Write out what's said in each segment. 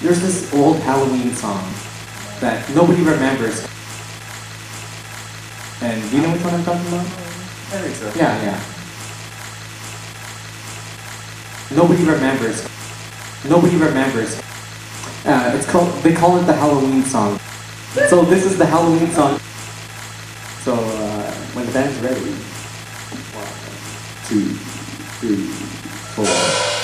There's this old Halloween song that nobody remembers. And do you know which one I'm talking about? I think so. Yeah, yeah. Nobody remembers. Nobody remembers. Uh, it's called. They call it the Halloween song. So this is the Halloween song. So uh, when the band's ready, one, two, three.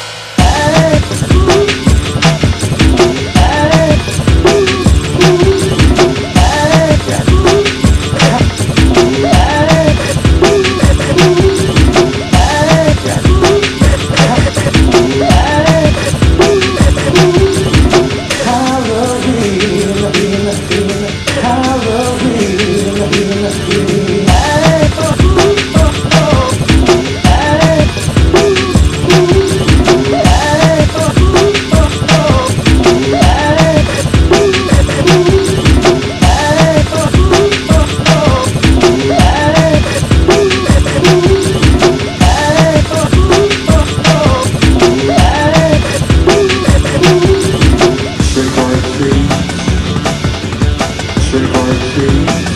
love.